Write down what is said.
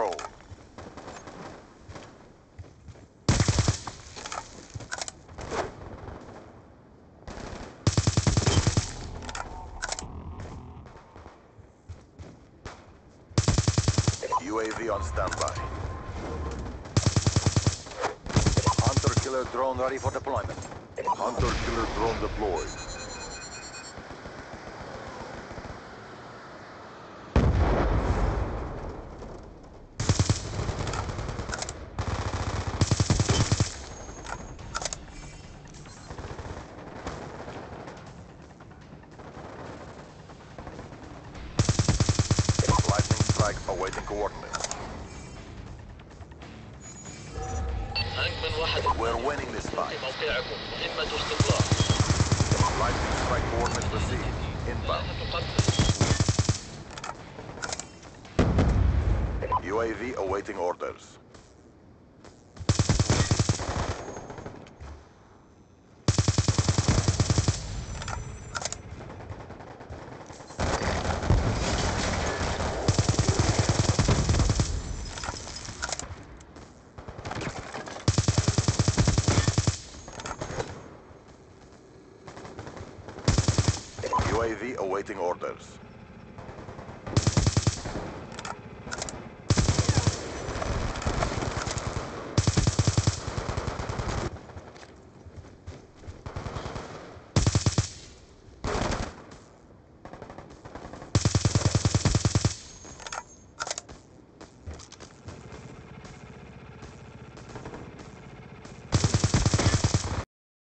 control. UAV on standby. Hunter-killer drone ready for deployment. Hunter-killer drone deployed. Lightning strike awaiting coordinates. We're winning this fight. Lightning strike coordinates received. Inbound. UAV awaiting orders. UAV awaiting orders.